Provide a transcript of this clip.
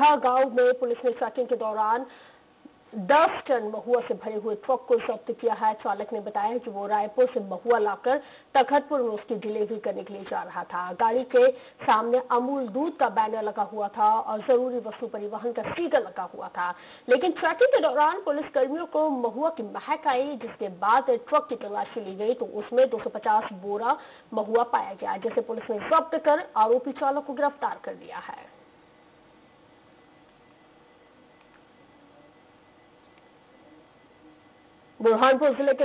बरघा गाँव में पुलिस ने ट्रैकिंग के दौरान 10 टन महुआ से भरे हुए ट्रक को जब्त किया है। चालक ने बताया कि वो रायपुर से महुआ लाकर तखतपुर में उसकी डिलीवरी करने के लिए जा रहा था। गाड़ी के सामने अमूल दूध का बैनर लगा हुआ था और ज़रूरी वस्तु परिवहन का स्टीकर लगा हुआ था। लेकिन ट्रैकिंग के दौरान पुलिस कर्मियों को महुआ की महक आई, जिसके बाद ट्रक की तलाशी ली गई तो उसमें दो सौ पचास बोरा महुआ पाया गया, जिसे पुलिस ने जब्त कर आरोपी चालक को गिरफ़्तार कर लिया है। बुरहानपुर ज़िले के